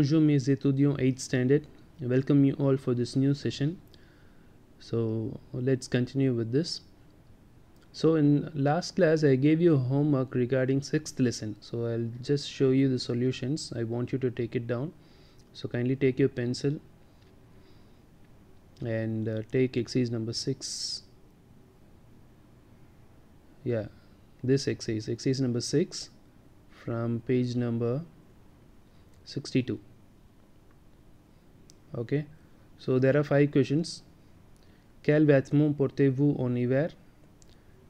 Bonjour mes étudiants 8th standard. Welcome you all for this new session. So let's continue with this. So in last class I gave you homework regarding 6th lesson. So I'll just show you the solutions. I want you to take it down. So kindly take your pencil and uh, take exercise number 6. Yeah, this exercise, exercise number 6 from page number 62 okay? So there are five questions. Quel vêtement portez-vous en hiver?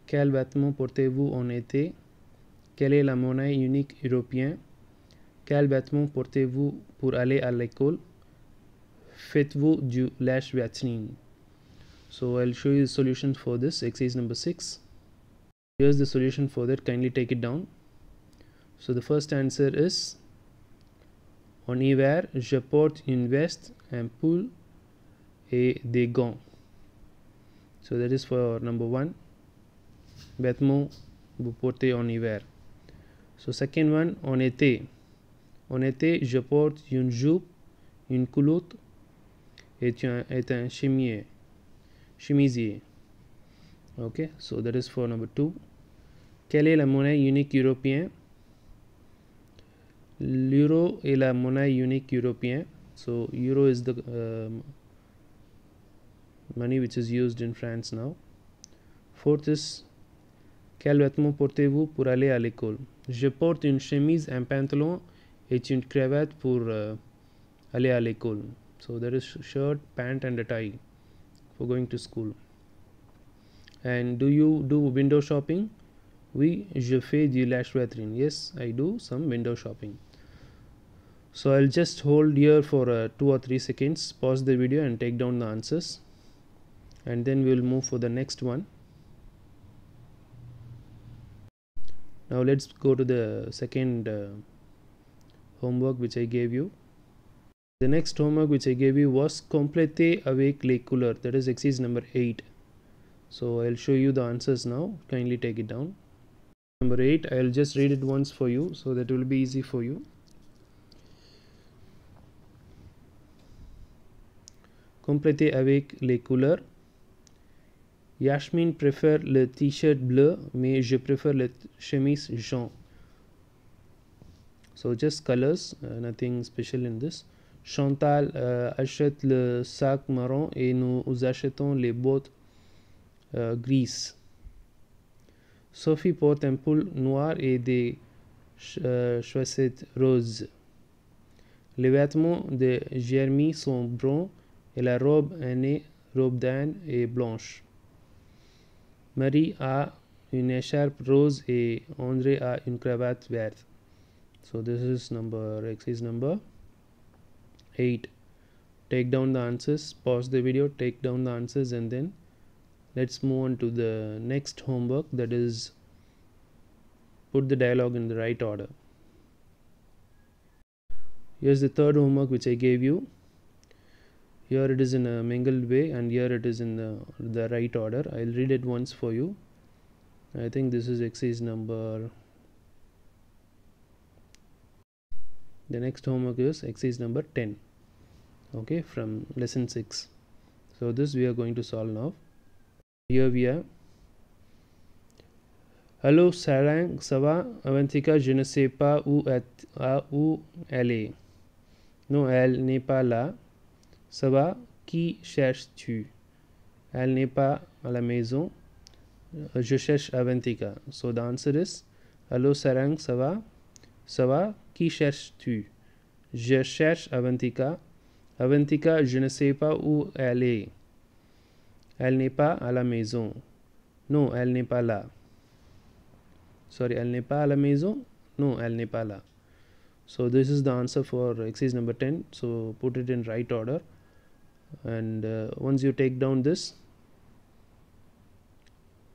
Quel vêtement portez-vous en été? Quelle est la monnaie unique européenne? Quel vêtement portez-vous pour aller à l'école? Faites-vous du lash vaseline so i'll show you the solution for this exercise number 6 here's the solution for that. Kindly take it down. So the first answer is en hiver, je porte une veste, pull et des gants. So that is for number one. Vêtements vous portez en hiver. So second one, en été. En été, je porte une jupe, une culotte et un, et un chemier, chemisier. Okay, so that is for number two. Quelle est la monnaie unique européenne? l'euro est la monnaie unique européenne so euro is the um, money which is used in France now. Fourth is quel vêtement portez-vous pour aller à l'école? Je porte une chemise un pantalon et une cravate pour uh, aller à l'école. So there is shirt pant and a tie for going to school. And do you do window shopping? Oui je fais du lash vitrine yes i do some window shopping so I'll just hold here for uh, two or three seconds. Pause the video and take down the answers. And then we'll move for the next one. Now let's go to the second uh, homework which I gave you. The next homework which I gave you was compléter avec les couleurs that is exercise number 8 so I'll show you the answers now. Kindly take it down. Number 8 I'll just read it once for you so that will be easy for you compléter avec les couleurs. Yasmin préfère le t-shirt bleu, mais je préfère le chemise jaune. So just colors, uh, nothing special in this. Chantal uh, achète le sac marron et nous achetons les bottes uh, grises. Sophie porte un pull noir et des euh, chaussettes roses. Les vêtements de Jeremy sont bruns et la robe d'Inde est blanche. Marie a une écharpe rose et André a une cravate verte. So this is number exercise number 8. Take down the answers, pause the video, take down the answers and then let's move on to the next homework that is put the dialogue in the right order. Here's the third homework which I gave you here it is in a mingled way and here it is in the, the right order. I'll read it once for you. I think this is exercise number the next homework is exercise number 10 okay from lesson 6 so this we are going to solve now. Here we are. Hello Sarang, ça Avantika, je ne sais pas où, est, où elle est. Non, elle n'est pas là. Ça Qui cherches-tu? Elle n'est pas à la maison. Je cherche Avantika. So the answer is Hello Sarang, Ça va? Qui cherches-tu? Je cherche Avantika. Avantika, je ne sais pas où elle est. Elle n'est pas à la maison. Non, elle n'est pas là. Sorry, elle n'est pas à la maison? Non, elle n'est pas là. So this is the answer for exercise number 10. So put it in right order and uh, once you take down this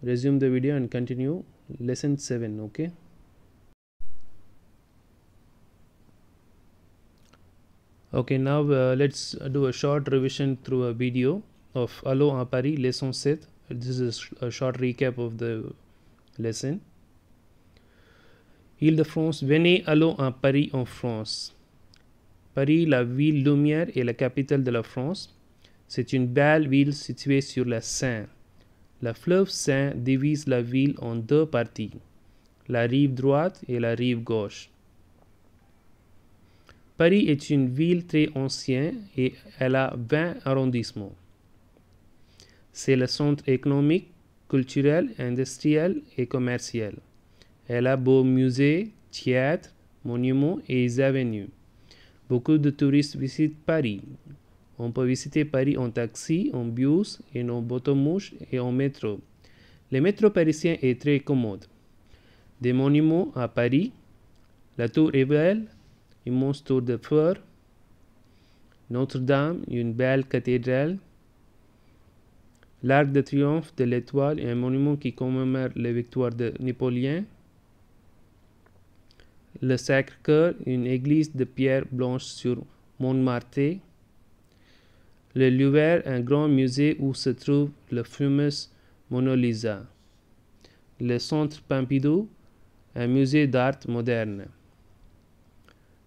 resume the video and continue lesson 7 okay? Okay now uh, let's do a short revision through a video of Allons à Paris lesson 7 this is a short recap of the lesson. Île-de-France venez allons à Paris en France. Paris, la ville lumière, est la capitale de la France. C'est une belle ville située sur la Seine. La fleuve Seine divise la ville en deux parties, la rive droite et la rive gauche. Paris est une ville très ancienne et elle a 20 arrondissements. C'est le centre économique, culturel, industriel et commercial. Elle a beaux musées, théâtres, monuments et avenues. Beaucoup de touristes visitent Paris. On peut visiter Paris en taxi, en bus, et en bateau-mouche et en métro. Le métro parisien est très commode. Des monuments à Paris, la Tour Eiffel, immense tour de feu, Notre-Dame, une belle cathédrale, l'Arc de Triomphe de l'Étoile un monument qui commémore les victoires de Napoléon, le Sacré-Cœur, une église de pierre blanche sur Montmartre, le Louvre, un grand musée où se trouve le fameux Mona Lisa, le Centre Pompidou, un musée d'art moderne,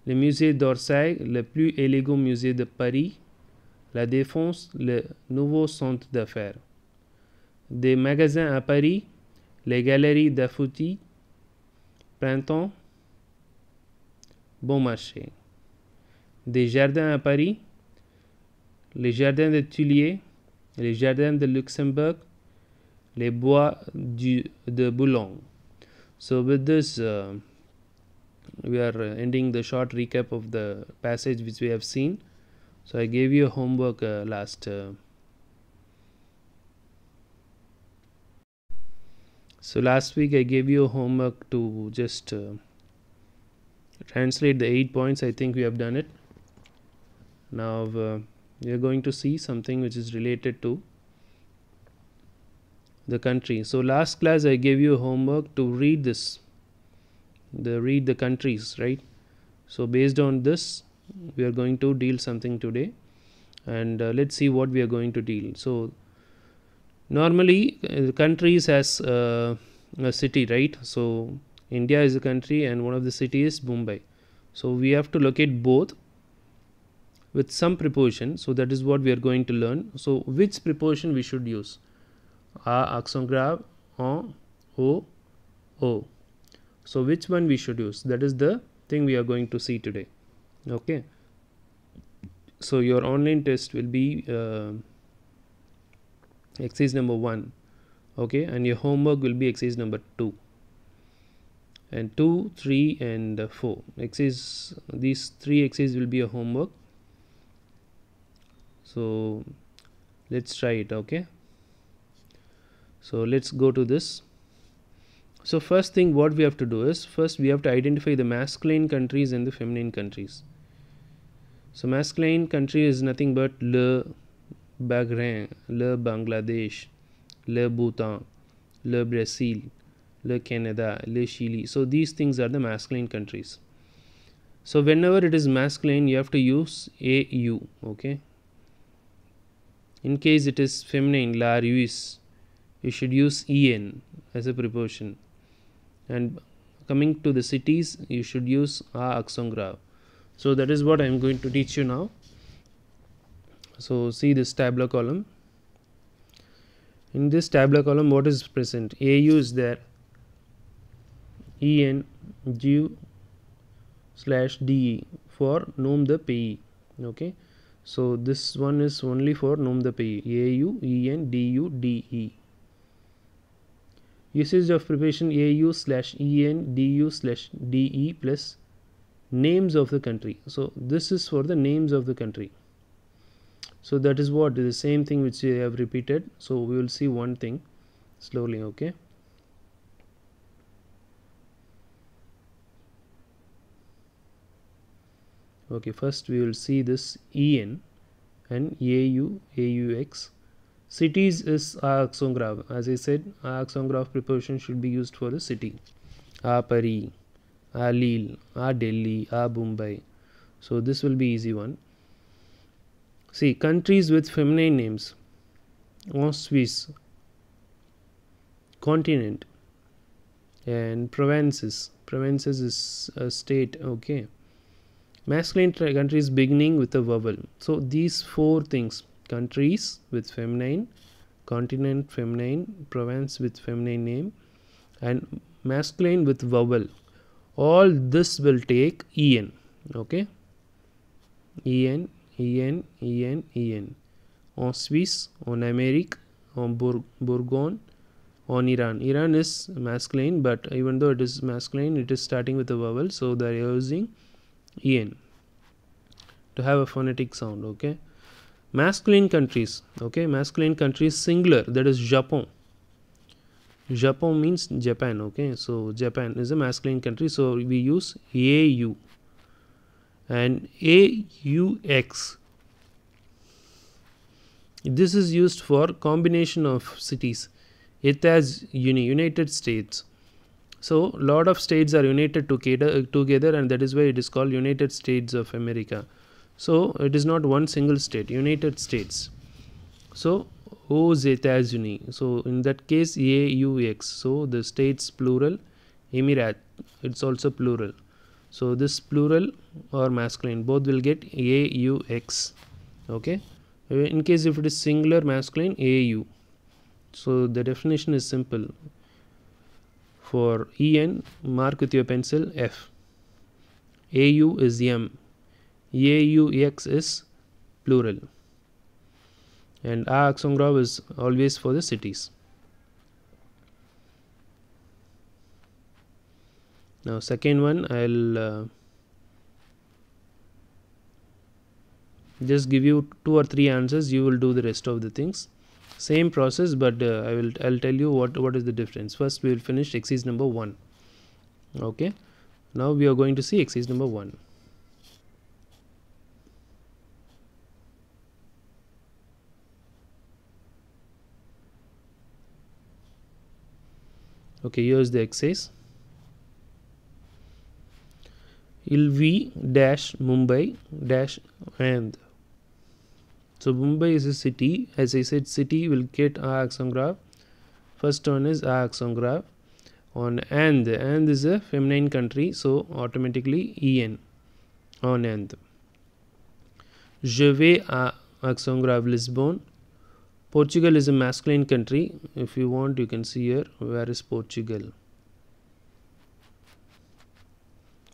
le musée d'Orsay, le plus élégant musée de Paris, la Défense, le nouveau centre d'affaires, des magasins à Paris, les galeries d'Afouti, Printemps, Bon Marché, des jardins à Paris, les jardins de Tuileries, les jardins de Luxembourg, les bois du, de Boulogne. So with this, uh, we are ending the short recap of the passage which we have seen. So I gave you a homework uh, last. Uh, so last week I gave you a homework to just uh, translate the eight points. I think we have done it. Now uh, we are going to see something which is related to the country. So last class I gave you homework to read this, the read the countries, right? So based on this, we are going to deal something today, and uh, let's see what we are going to deal. So normally uh, countries has uh, a city, right? So India is a country, and one of the cities is Mumbai. So we have to locate both with some proportion so that is what we are going to learn. So which proportion we should use? A accent grave en o o. So which one we should use? That is the thing we are going to see today. Okay. So your online test will be uh, exercise number 1 okay. And your homework will be exercise number 2 and 2 3 and uh, 4 exercise these three exercises will be a homework so let's try it okay so let's go to this so first thing what we have to do is first we have to identify the masculine countries and the feminine countries so masculine country is nothing but le Bahrain, le Bangladesh, le Bhutan, le Brazil, le Canada, le Chile. So these things are the masculine countries. So whenever it is masculine, you have to use AU. Okay in case it is feminine la ruis you should use en as a preposition. And coming to the cities you should use a grave so that is what i am going to teach you now. So see this tabular column. In this tabular column what is present? Au is there. En g slash de for nom the pays okay so this one is only for nom de pays A U E N D U D E. Usage of preposition A U slash E N D U slash D E plus names of the country. So this is for the names of the country. So that is what the same thing which I have repeated. So we will see one thing slowly. Okay. Okay first we will see this en and au aux cities is grave as i said grave preposition should be used for the city. A paris a lille a delhi a mumbai. So this will be easy one. See countries with feminine names. En Suisse continent and provinces provinces is a state okay masculine countries beginning with a vowel. So these four things countries with feminine continent feminine province with feminine name and masculine with vowel all this will take en okay? En en en en en Suisse en Amérique en Bour Bourgogne on Iran. Iran is masculine, but even though it is masculine, it is starting with a vowel, so they are using en to have a phonetic sound. Okay, masculine countries. Okay, masculine countries singular that is Japan. Japan means Japan. Okay, so Japan is a masculine country, so we use AU and AUX this is used for combination of cities it has uni united states so lot of states are united together uh, together and that is why it is called united states of america. So it is not one single state united states. So aux États-Unis so in that case AUX so the states plural emirat it's also plural. So this plural or masculine both will get AUX okay? Uh, in case if it is singular masculine AU so the definition is simple for en mark with your pencil f. Au is m. Aux is plural. And a grave is always for the cities. Now second one i'll uh, just give you two or three answers. You will do the rest of the things same process but uh, i will i'll tell you what what is the difference. First we will finish exercise number 1 okay? Now we are going to see exercise number 1 okay here's the exercise. Ilvi dash Mumbai dash and so Mumbai is a city. As I said, city will get a accent grave. First one is a accent grave. On and and is a feminine country, so automatically en on and. Je vais à accent grave Lisbon. Portugal is a masculine country. If you want, you can see here where is Portugal.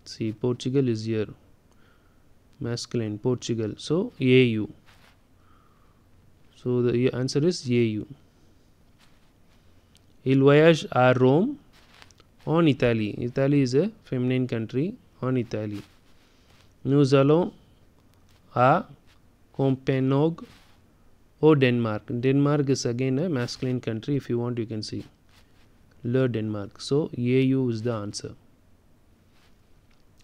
See, Portugal is here. Masculine Portugal. So AU. So the answer is AU. Il voyage à Rome en Italie. Italy is a feminine country en Italie. Nous allons à Copenhagen au Denmark. Denmark is again a masculine country. If you want, you can see. Le Denmark. So AU is the answer.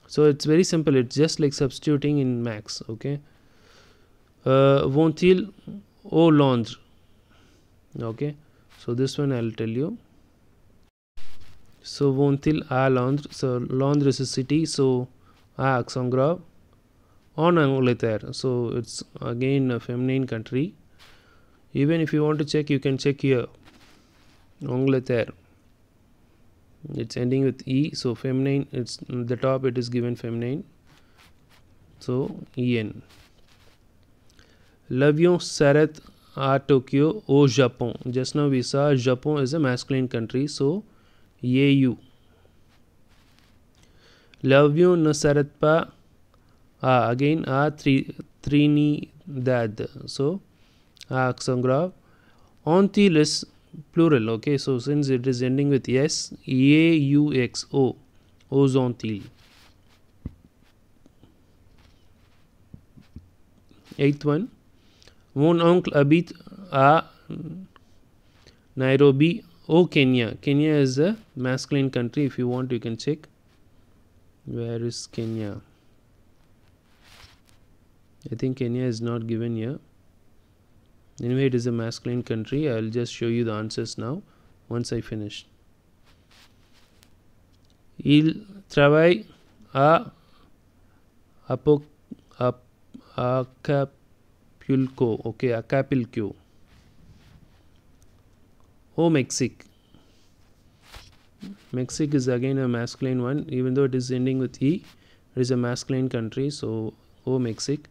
So it's very simple. It's just like substituting in max. Okay. Uh, vont-ils Oh, au Londres okay. So this one I'll tell you. So vont-ils à ah, Londres so Londres is a city. So ah, à accent grave en Angleterre so it's again a feminine country. Even if you want to check you can check here. Angleterre it's ending with e. So feminine it's the top it is given feminine. So en L'avion s'arrête à Tokyo au Japon. Just now we saw Japan is a masculine country, so AU. L'avion ne s'arrête pas à again à Trinidad. So accent grave. Ontil is plural. Okay, so since it is ending with s, A U X O, Ozontil. Eighth one. Mon oncle habite à Nairobi au Kenya. Kenya is a masculine country. If you want, you can check. Where is Kenya? I think Kenya is not given here. Anyway, it is a masculine country. I'll just show you the answers now once I finish. Il travaille à Apoc, Ap, Acapulco. Okay, Acapulco. Oh, Mexico. Mexico is again a masculine one, even though it is ending with E. it is a masculine country so au mexique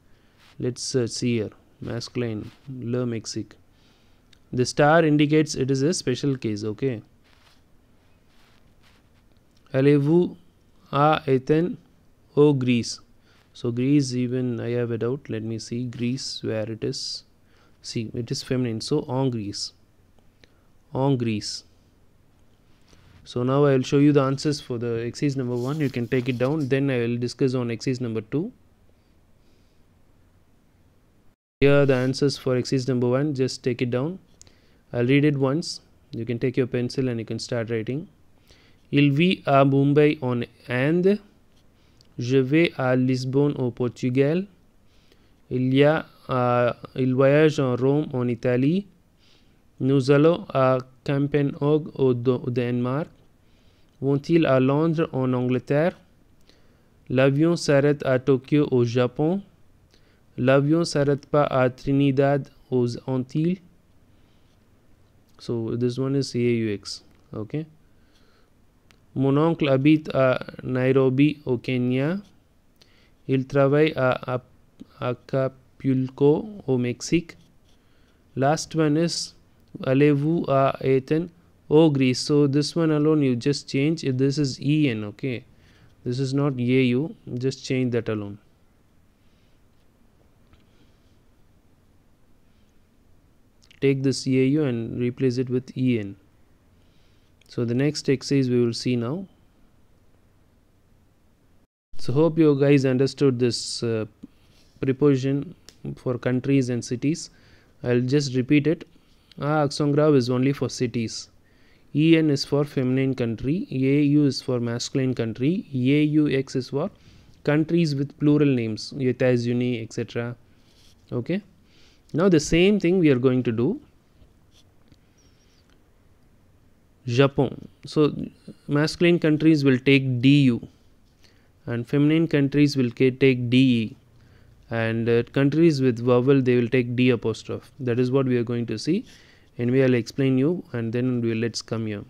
let's uh, see here masculine le mexique the star indicates it is a special case okay allez-vous à Athènes au Greece so Greece even I have a doubt. Let me see. Greece where it is. See it is feminine. So on Greece. On Greece. So now I will show you the answers for the exercise number 1 you can take it down. Then I will discuss on exercise number 2 here are the answers for exercise number 1 just take it down. I'll read it once. You can take your pencil and you can start writing. Il vit à Mumbai en Inde je vais à Lisbonne au Portugal. Il y a uh, il voyage en Rome en Italie. Nous allons à Copenhague au, au Danemark. Vont-ils à Londres en Angleterre? L'avion s'arrête à Tokyo au Japon. L'avion s'arrête pas à Trinidad aux Antilles. So this one is CAUX okay? Mon habite à uh, Nairobi au Kenya. Il travaille à uh, Acapulco au Mexique last one is allez-vous à uh, Athens oh Greece. So this one alone you just change. This is en okay. This is not au just change that alone. Take this CAU and replace it with EN. So the next exercise we will see now. So hope you guys understood this uh, preposition for countries and cities. I'll just repeat it. Ah, accent grave is only for cities. EN is for feminine country. AU is for masculine country. AUX is for countries with plural names. États-Unis, etc. Okay now the same thing we are going to do Japan so masculine countries will take DU and feminine countries will take DE and uh, countries with vowel they will take D apostrophe. That is what we are going to see. And we will explain you and then we'll let's come here.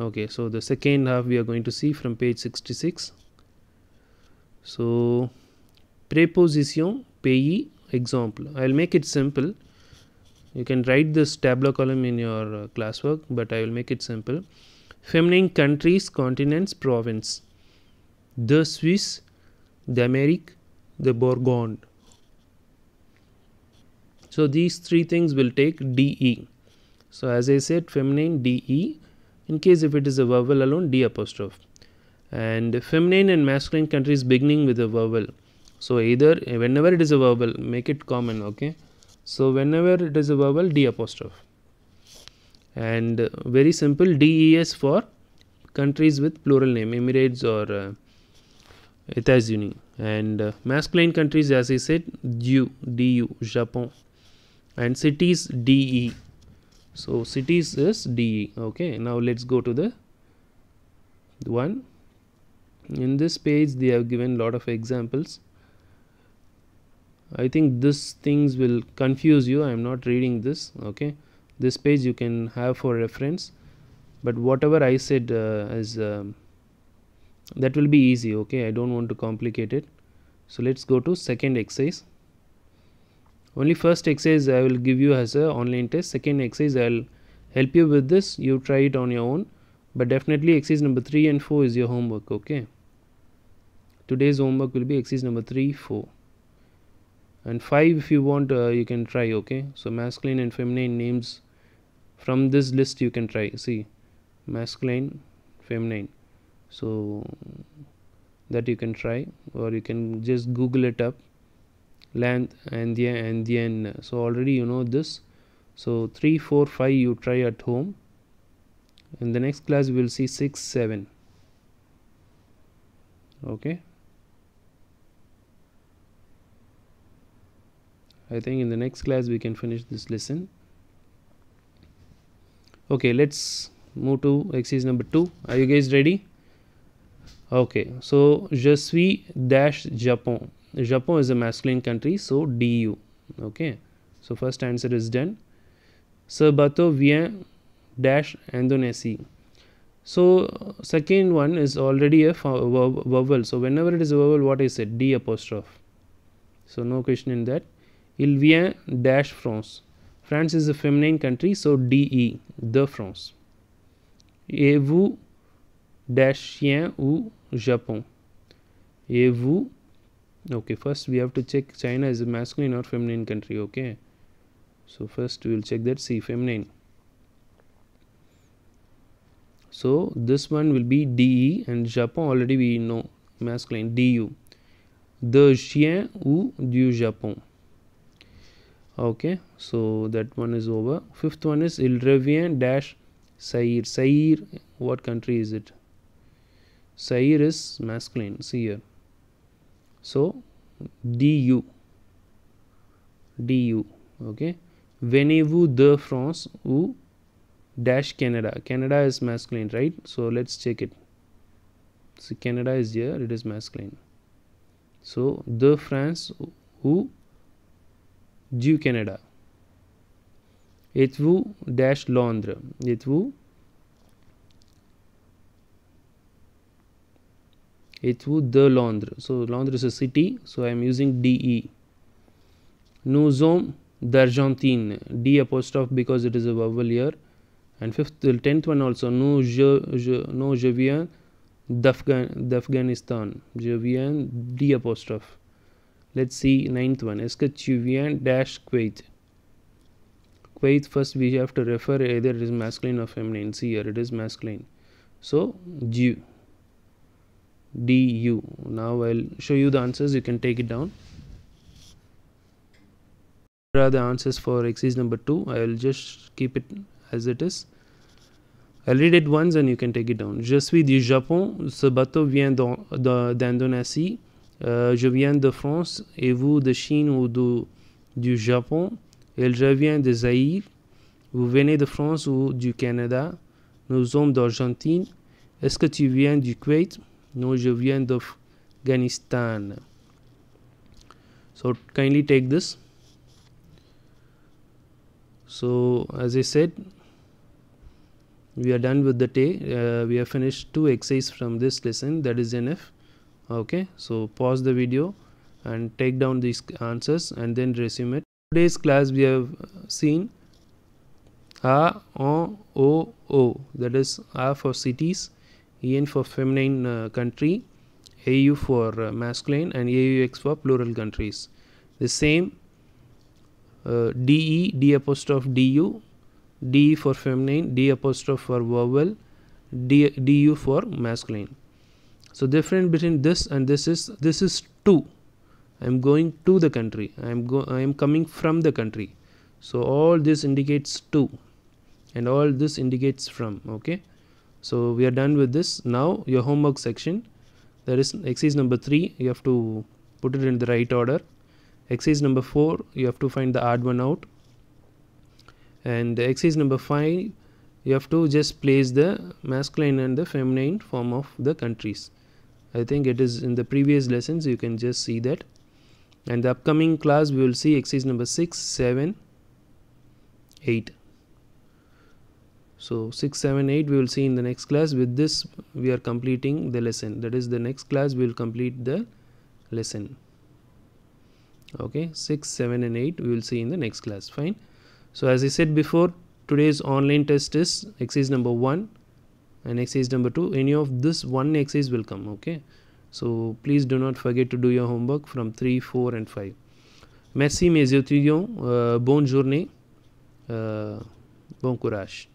Okay so the second half we are going to see from page 66 so preposition pays example. I'll make it simple you can write this tabular column in your uh, classwork but I will make it simple. Feminine countries continents province. The Swiss the Americ the Bourgogne. So these three things will take DE so as I said feminine DE in case if it is a vowel alone D apostrophe. And feminine and masculine countries beginning with a vowel. So either whenever it is a vowel make it common okay so whenever it is a vowel d apostrophe. And uh, very simple des for countries with plural name emirates or uh, États-Unis. And uh, masculine countries as I said du du Japan and cities de so cities is de okay now let's go to the one. In this page they have given lot of examples I think this things will confuse you. I am not reading this okay? This page you can have for reference. But whatever I said uh, is um, that will be easy okay? I don't want to complicate it. So let's go to second exercise. Only first exercise I will give you as a online test. Second exercise I'll help you with this. You try it on your own. But definitely exercise number 3 and 4 is your homework okay? Today's homework will be exercise number 3 4 and 5 if you want uh, you can try okay? So masculine and feminine names from this list you can try. See masculine feminine. So that you can try or you can just google it up. Length and the and the end so already you know this. So 3 4 5 you try at home. In the next class we will see 6 7 okay I think in the next class we can finish this lesson. Okay let's move to exercise number two. Are you guys ready? Okay so je suis dash Japan Japan is a masculine country so du okay so first answer is done. Ce bateau vient dash Indonesia. So second one is already a vowel. So whenever it is a vowel what is it? D apostrophe. So no question in that il vient dash france. France is a feminine country so de the france. Et vous dash Chine ou japon? Et vous okay first we have to check china is a masculine or feminine country okay so first we will check that C feminine. So this one will be de and Japon already we know masculine du the Chine ou du japon okay so that one is over. Fifth one is il revient dash Zaïre. Zaïre what country is it? Zaïre is masculine see here so du du okay. Venez-vous de France ou dash Canada. Canada is masculine right? So let's check it. So Canada is here it is masculine. So the France ou du Canada êtes-vous dash Londres êtes-vous êtes-vous de Londres so Londres is a city. So I am using DE nous sommes d'Argentine. D apostrophe because it is a vowel here. And fifth the tenth one also. Nous je, je no je viens d'Afghanistan. Je viens D apostrophe let's see ninth one. Que dash Kuwait. Kuwait first we have to refer either it is masculine or feminine. See here it is masculine. So du du now i'll show you the answers. You can take it down. Here are the answers for exercise number 2 i'll just keep it as it is. I'll read it once and you can take it down. Je suis du Japon, ce bateau vient d'Indonésie, euh, je viens de France et vous de Chine ou du Japon, elle revient de Zaïre, vous venez de France ou du Canada, nous sommes d'Argentine, est-ce que tu viens du Kuwait? No je viens d'Afghanistan. So kindly take this. So as I said we are done with the day uh, we have finished two exercises from this lesson. That is enough okay so pause the video and take down these answers and then resume it. Today's class we have seen a o o o. That is a for cities en for feminine uh, country au for uh, masculine and aux for plural countries. The same uh, de d apostrophe du d for feminine d apostrophe for vowel d, du for masculine so difference between this and this is this is to i am going to the country. I am go i am coming from the country. So all this indicates to and all this indicates from okay? So we are done with this. Now your homework section. There is exercise number 3 you have to put it in the right order. Exercise number 4 you have to find the odd one out. And exercise number 5 you have to just place the masculine and the feminine form of the countries i think it is in the previous lessons you can just see that. And the upcoming class we will see exercise number 6 7 8 so 6 7 8 we will see in the next class. With this we are completing the lesson. That is the next class we will complete the lesson. Okay 6 7 and 8 we will see in the next class. Fine. So as i said before today's online test is exercise number 1 and exercise number 2 any of this one exercise will come okay? So please do not forget to do your homework from 3 4 and 5 merci mes étudiants euh, bonne journée euh, bon courage